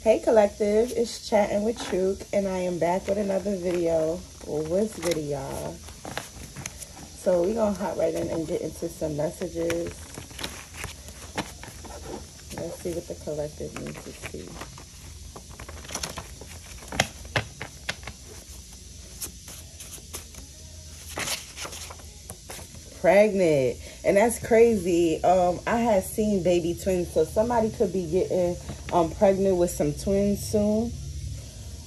Hey collective, it's chatting with Chook and I am back with another video. Well, what's video? So we're gonna hop right in and get into some messages. Let's see what the collective needs to see. Pregnant. And that's crazy. Um, I had seen baby twins, so somebody could be getting um pregnant with some twins soon.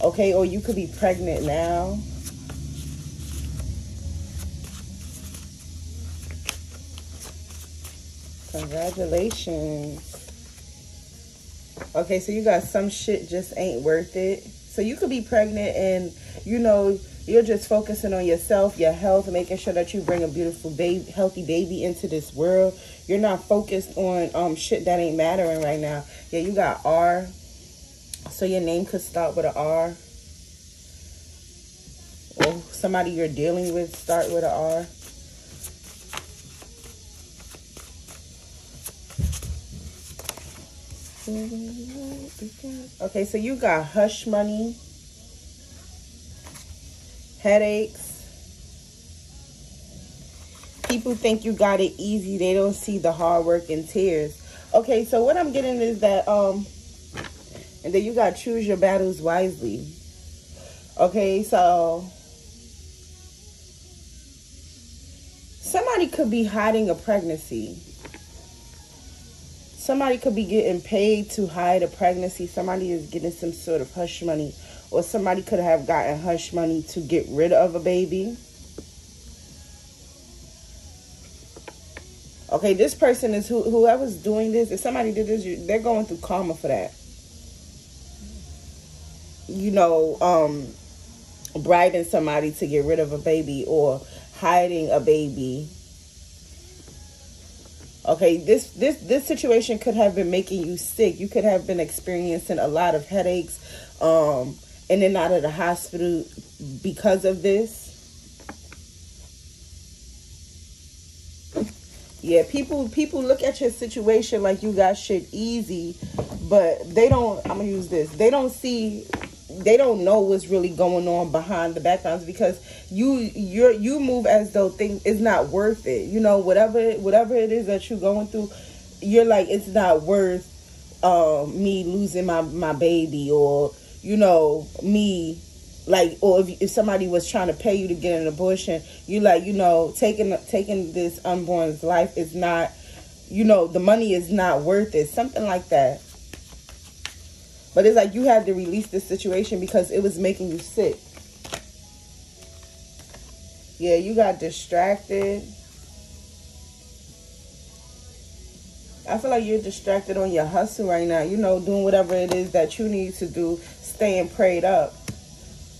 Okay, or you could be pregnant now. Congratulations. Okay, so you got some shit just ain't worth it. So you could be pregnant and, you know, you're just focusing on yourself, your health, making sure that you bring a beautiful baby, healthy baby into this world. You're not focused on um shit that ain't mattering right now. Yeah, you got R. So your name could start with a R. Or somebody you're dealing with start with a R. Okay, so you got hush money, headaches. People think you got it easy. They don't see the hard work and tears. Okay, so what I'm getting is that, um, and then you got to choose your battles wisely. Okay, so somebody could be hiding a pregnancy somebody could be getting paid to hide a pregnancy. Somebody is getting some sort of hush money. Or somebody could have gotten hush money to get rid of a baby. Okay, this person is who whoever's doing this. If somebody did this, they're going through karma for that. You know, um, bribing somebody to get rid of a baby or hiding a baby Okay, this this this situation could have been making you sick. You could have been experiencing a lot of headaches, um, in and out of the hospital because of this. Yeah, people people look at your situation like you got shit easy, but they don't. I'm gonna use this. They don't see they don't know what's really going on behind the backgrounds because you you you move as though thing is not worth it. You know, whatever whatever it is that you're going through, you're like it's not worth um, me losing my my baby or you know me like or if, if somebody was trying to pay you to get an abortion you like you know taking taking this unborn's life is not you know the money is not worth it something like that but it's like you had to release this situation because it was making you sick. Yeah, you got distracted. I feel like you're distracted on your hustle right now. You know, doing whatever it is that you need to do, staying prayed up.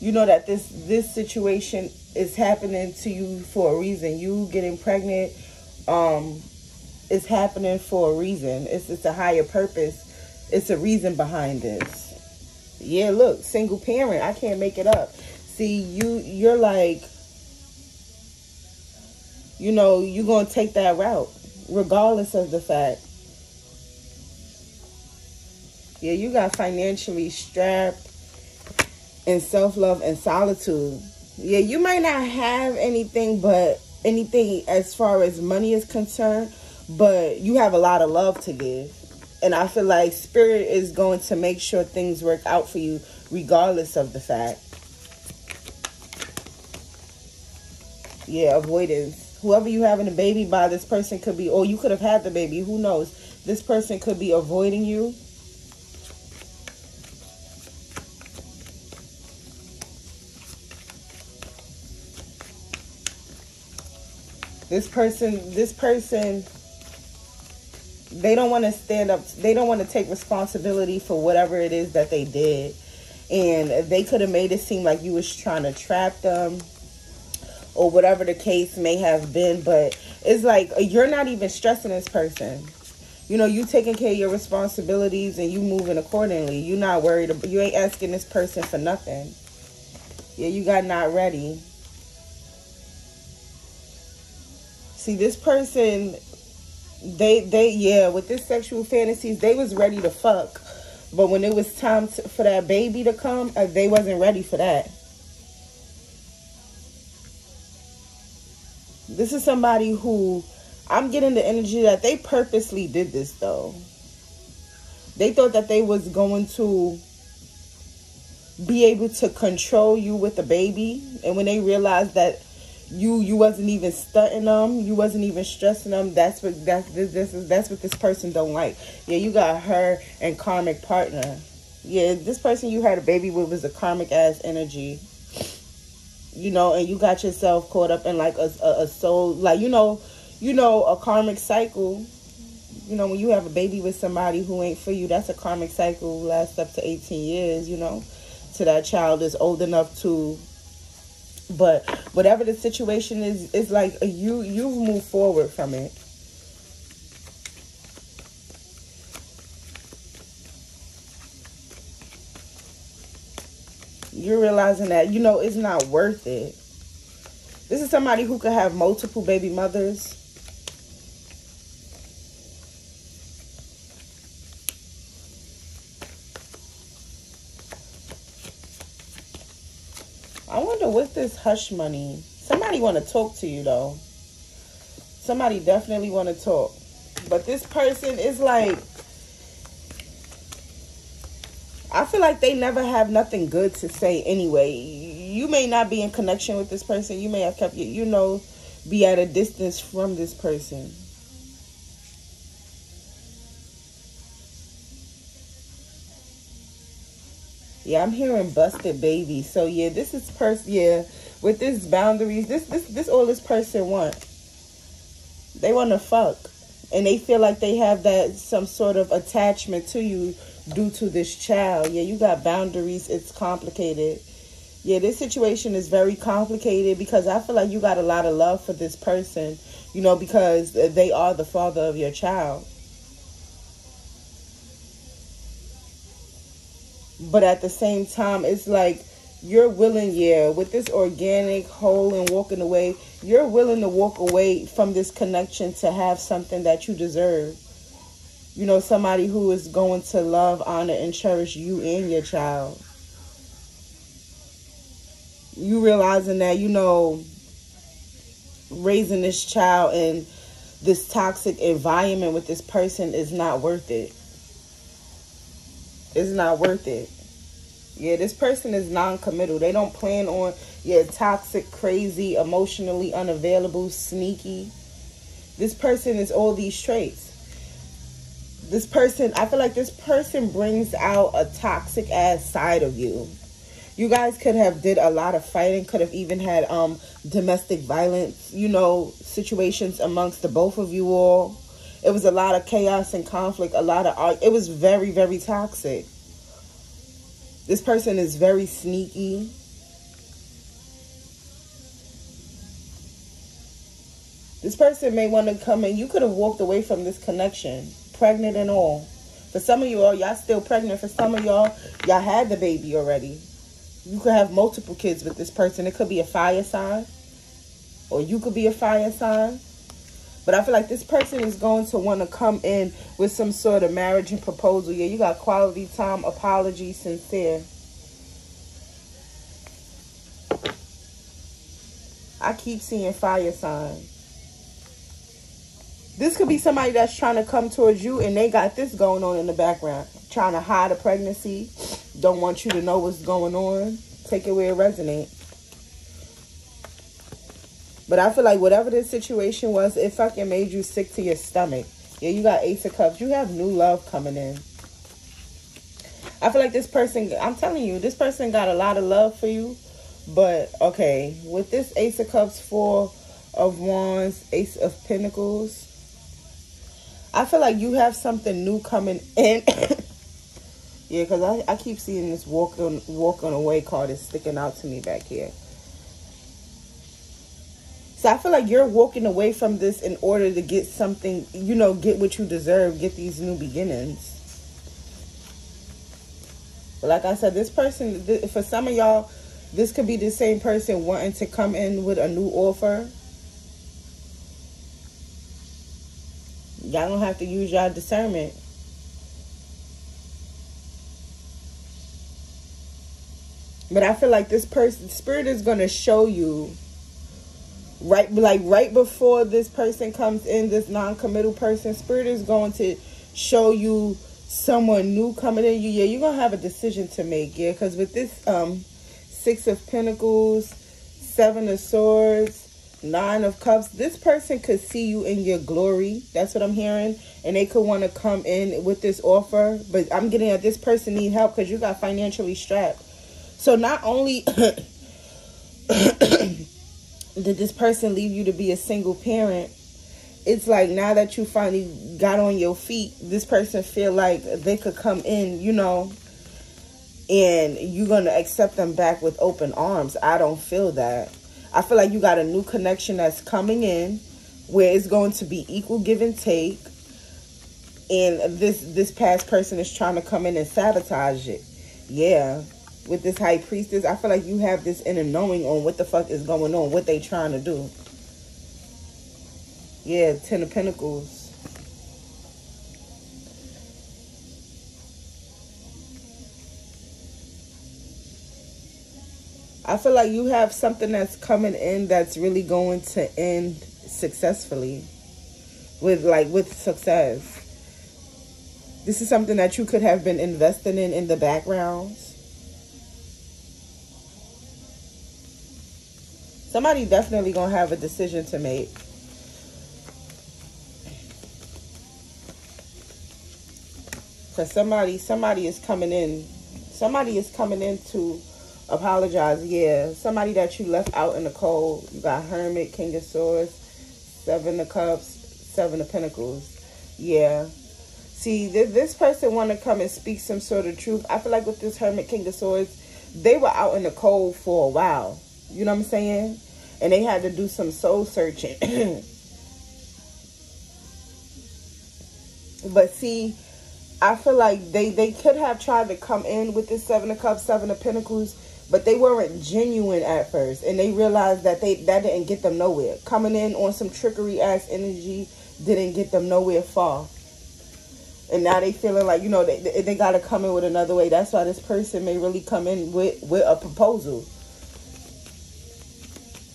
You know that this this situation is happening to you for a reason. You getting pregnant um is happening for a reason. It's it's a higher purpose it's a reason behind this. Yeah, look, single parent. I can't make it up. See, you you're like you know, you're going to take that route regardless of the fact. Yeah, you got financially strapped and self-love and solitude. Yeah, you might not have anything but anything as far as money is concerned, but you have a lot of love to give. And I feel like spirit is going to make sure things work out for you regardless of the fact. Yeah, avoidance. Whoever you having a baby by, this person could be, or you could have had the baby. Who knows? This person could be avoiding you. This person, this person they don't want to stand up they don't want to take responsibility for whatever it is that they did. And they could have made it seem like you was trying to trap them or whatever the case may have been but it's like you're not even stressing this person. You know you taking care of your responsibilities and you moving accordingly. You're not worried you ain't asking this person for nothing. Yeah you got not ready see this person they they yeah with this sexual fantasies they was ready to fuck But when it was time to, for that baby to come, uh, they wasn't ready for that. This is somebody who I'm getting the energy that they purposely did this though. They thought that they was going to be able to control you with the baby and when they realized that you you wasn't even stunting them you wasn't even stressing them that's what that's this, this is that's what this person don't like. Yeah you got her and karmic partner. Yeah this person you had a baby with was a karmic ass energy. You know and you got yourself caught up in like a, a, a soul like you know you know a karmic cycle. You know when you have a baby with somebody who ain't for you that's a karmic cycle lasts up to 18 years you know to that child is old enough to but whatever the situation is it's like you you've moved forward from it. You're realizing that you know it's not worth it. This is somebody who could have multiple baby mothers I this hush money. Somebody want to talk to you though. Somebody definitely want to talk. But this person is like I feel like they never have nothing good to say anyway. You may not be in connection with this person. You may have kept you know be at a distance from this person. Yeah, I'm hearing busted baby. So yeah, this is person. Yeah, with this boundaries, this this this all this person want. They want to fuck, and they feel like they have that some sort of attachment to you due to this child. Yeah, you got boundaries. It's complicated. Yeah, this situation is very complicated because I feel like you got a lot of love for this person. You know, because they are the father of your child. But at the same time it's like you're willing yeah with this organic whole and walking away you're willing to walk away from this connection to have something that you deserve. You know somebody who is going to love honor and cherish you and your child. You realizing that you know raising this child in this toxic environment with this person is not worth it it's not worth it. Yeah, this person is non-committal. They don't plan on yeah, toxic, crazy, emotionally unavailable, sneaky. This person is all these traits. This person, I feel like this person brings out a toxic ass side of you. You guys could have did a lot of fighting, could have even had um domestic violence, you know, situations amongst the both of you all. It was a lot of chaos and conflict, a lot of it was very very toxic. This person is very sneaky. This person may want to come in. You could have walked away from this connection, pregnant and all. For some of you all, y'all still pregnant. For some of y'all, y'all had the baby already. You could have multiple kids with this person. It could be a fire sign. Or you could be a fire sign. But I feel like this person is going to want to come in with some sort of marriage and proposal. Yeah, you got quality time, apology, sincere. I keep seeing fire signs. This could be somebody that's trying to come towards you and they got this going on in the background. Trying to hide a pregnancy. Don't want you to know what's going on. Take it where it resonates. But I feel like whatever this situation was, it fucking made you sick to your stomach. Yeah, you got Ace of Cups. You have new love coming in. I feel like this person, I'm telling you, this person got a lot of love for you. But, okay, with this Ace of Cups, Four of Wands, Ace of Pentacles, I feel like you have something new coming in. yeah, because I, I keep seeing this walk on, walk on away card is sticking out to me back here. So I feel like you're walking away from this in order to get something, you know, get what you deserve, get these new beginnings. But like I said, this person, for some of y'all, this could be the same person wanting to come in with a new offer. Y'all don't have to use y'all discernment. But I feel like this person, spirit is going to show you right like right before this person comes in this non-committal person spirit is going to show you someone new coming in you. Yeah you're gonna have a decision to make yeah because with this um six of pentacles seven of swords nine of cups this person could see you in your glory. That's what i'm hearing. And they could want to come in with this offer. But i'm getting that this person need help because you got financially strapped. So not only did this person leave you to be a single parent? It's like now that you finally got on your feet this person feel like they could come in you know and you're gonna accept them back with open arms. I don't feel that. I feel like you got a new connection that's coming in where it's going to be equal give and take. And this this past person is trying to come in and sabotage it. Yeah with this high priestess, I feel like you have this inner knowing on what the fuck is going on, what they trying to do. Yeah, Ten of Pentacles. I feel like you have something that's coming in that's really going to end successfully. With like with success. This is something that you could have been investing in in the backgrounds Somebody definitely gonna have a decision to make. Cause somebody, somebody is coming in. Somebody is coming in to apologize. Yeah, somebody that you left out in the cold. You got Hermit, King of Swords, Seven of Cups, Seven of Pentacles. Yeah. See, this, this person want to come and speak some sort of truth. I feel like with this Hermit, King of Swords, they were out in the cold for a while. You know what I'm saying? And they had to do some soul searching. but see, I feel like they, they could have tried to come in with this Seven of Cups, Seven of Pentacles, but they weren't genuine at first. And they realized that they that didn't get them nowhere. Coming in on some trickery-ass energy didn't get them nowhere far. And now they feeling like, you know, they, they got to come in with another way. That's why this person may really come in with, with a proposal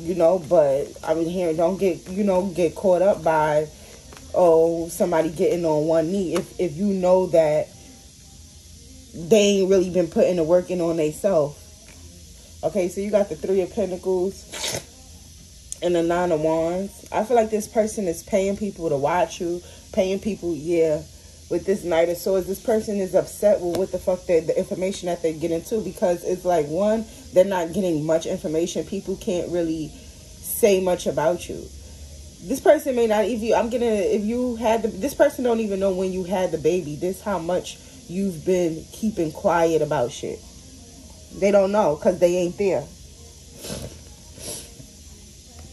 you know, but I mean here don't get you know, get caught up by oh somebody getting on one knee if if you know that they ain't really been putting the work in on themselves. Okay, so you got the three of pentacles and the nine of wands. I feel like this person is paying people to watch you, paying people, yeah, with this Knight of Swords. This person is upset with what the fuck they, the information that they get into because it's like one, they're not getting much information. People can't really say much about you. This person may not if you I'm gonna if you had the this person don't even know when you had the baby. This how much you've been keeping quiet about shit. They don't know because they ain't there.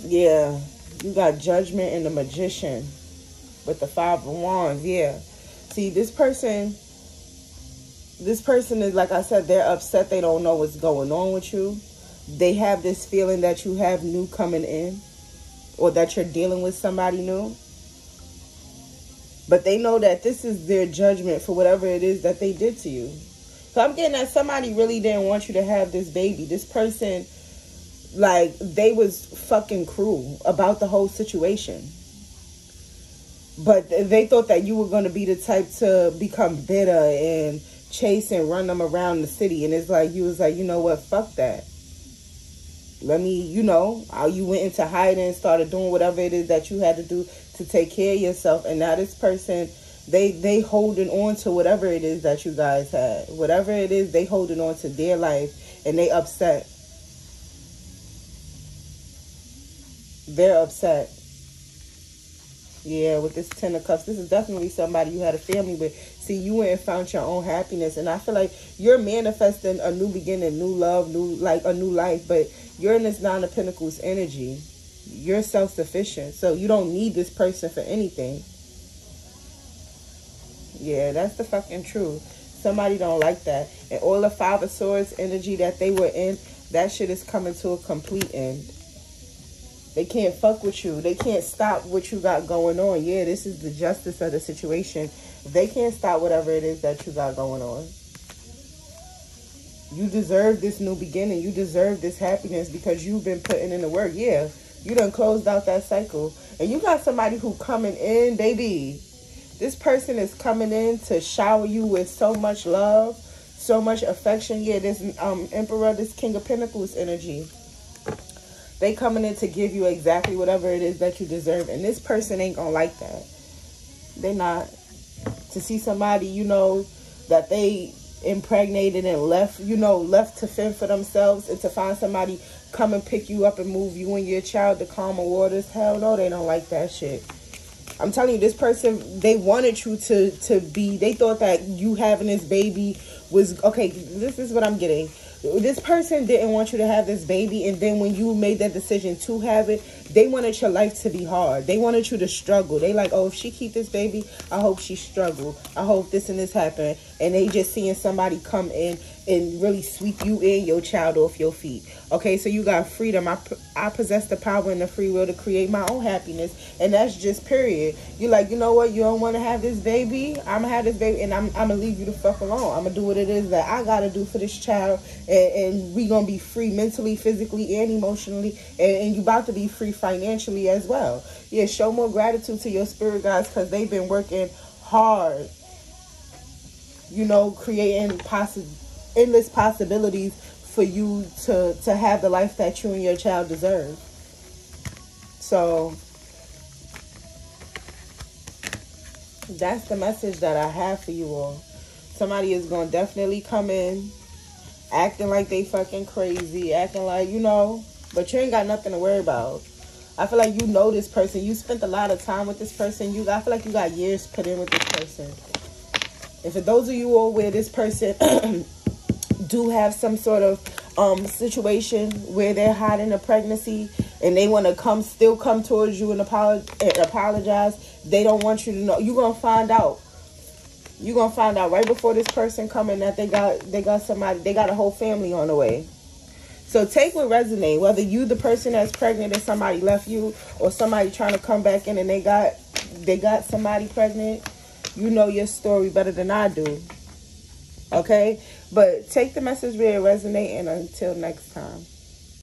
Yeah. You got judgment and the magician with the five of wands. Yeah. See, this person, this person is, like I said, they're upset. They don't know what's going on with you. They have this feeling that you have new coming in or that you're dealing with somebody new. But they know that this is their judgment for whatever it is that they did to you. So I'm getting that somebody really didn't want you to have this baby. This person, like, they was fucking cruel about the whole situation but they thought that you were going to be the type to become bitter and chase and run them around the city. And it's like you was like you know what? Fuck that. Let me you know you went into hiding and started doing whatever it is that you had to do to take care of yourself. And now this person they they holding on to whatever it is that you guys had. Whatever it is they holding on to their life and they upset. They're upset yeah, with this Ten of Cups, this is definitely somebody you had a family with. See, you went and found your own happiness. And I feel like you're manifesting a new beginning, new love, new, like a new life. But you're in this Nine of Pentacles energy. You're self-sufficient. So you don't need this person for anything. Yeah, that's the fucking truth. Somebody don't like that. And all the Five of Swords energy that they were in, that shit is coming to a complete end. They can't fuck with you. They can't stop what you got going on. Yeah, this is the justice of the situation. They can't stop whatever it is that you got going on. You deserve this new beginning. You deserve this happiness because you've been putting in the work. Yeah, you done closed out that cycle. And you got somebody who coming in, baby. This person is coming in to shower you with so much love, so much affection. Yeah, this um, Emperor, this King of Pentacles energy. They coming in to give you exactly whatever it is that you deserve. And this person ain't to like that. They not. To see somebody, you know, that they impregnated and left, you know, left to fend for themselves and to find somebody come and pick you up and move you and your child to calmer waters. Hell no, they don't like that shit. I'm telling you, this person, they wanted you to, to be, they thought that you having this baby was, okay, this is what I'm getting this person didn't want you to have this baby and then when you made that decision to have it they wanted your life to be hard. They wanted you to struggle. They like oh if she keep this baby i hope she struggle. I hope this and this happen. And they just seeing somebody come in and really sweep you and your child off your feet. Okay so you got freedom. I i possess the power and the free will to create my own happiness. And that's just period. You're like you know what? You don't want to have this baby? I'm gonna have this baby and i'm, I'm gonna leave you the fuck alone. I'm gonna do what it is that i gotta do for this child. And, and we gonna be free mentally physically and emotionally. And, and you about to be free financially as well. Yeah show more gratitude to your spirit guides because they've been working hard you know creating possible endless possibilities for you to to have the life that you and your child deserve. So that's the message that I have for you all. Somebody is going to definitely come in acting like they fucking crazy, acting like, you know, but you ain't got nothing to worry about. I feel like you know this person. You spent a lot of time with this person. You I feel like you got years put in with this person. And for those of you all where this person do have some sort of um, situation where they're hiding a pregnancy and they want to come still come towards you and, apologize, they don't want you to know. You're gonna find out. You're gonna find out right before this person coming that they got they got somebody they got a whole family on the way. So take what resonate whether you the person that's pregnant and somebody left you or somebody trying to come back in and they got they got somebody pregnant you know your story better than i do Okay? But take the message where it resonates, and until next time.